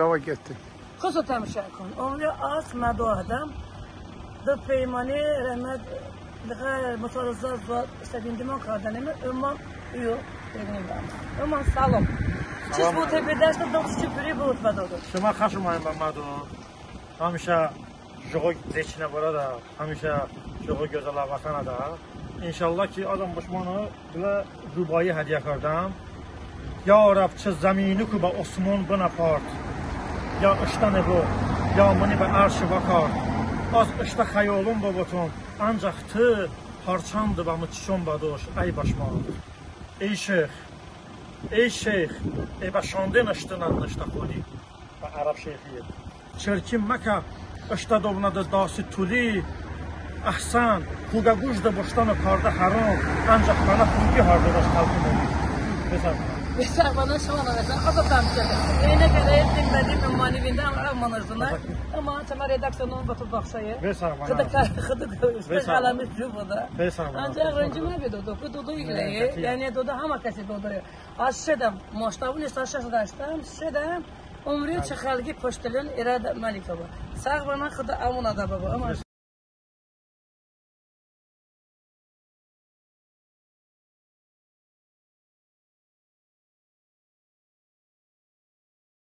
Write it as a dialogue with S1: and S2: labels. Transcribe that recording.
S1: Kava getdi.
S2: Xusa təmişə kun. Onlu as mədu adam. Də peymani rəhmət Diğer motoruzlar zor istediğim demek kardanemi ömam uyu dediğim ben. Ömam salom.
S3: Çiz bu tepede
S2: işte dokuz çöpürü bu utbada olur.
S3: Şuma kaşımayın ben madu. Hamişa joğu zeçine bora da, hamişa joğu gözala bakana da. İnşallah ki adam başmanı bile rubayı hediye kardam. Ya Rab çiz zemini kuba Osman bana part. یا اشتا بو یا منی به عرش بکار از اشتا خیالون با بطن انجا تو پرچند با متشون با دوش. ای باشمان ای شیخ ای شیخ ای باشانده نشتی با عرب شیخی. چرکی مکه اشتا دوبنا داسی طولی احسان خوگا گوش ده بشتان و کارده حرام. انجا خانه خونگی هر دوش خلقی نمید بزن.
S2: Mesela bana şu an mesela o da tavsiye Yine göre bilmediğim manevinde ama manırsınlar. Ama tema redaksiyonun batı bakşayı.
S3: Mesela bana.
S2: Kıdı kıdı üstü Mesela. kalamış cübada.
S3: Mesela bana. Ancak öncüme
S2: bir dodo. Bu dodo ile yani dodo hama kesi dodo. Az şedem maştabın istaşası daştam. Şedem umri çakalgi poştelin irade malikaba. Sağ bana kıdı amuna da baba.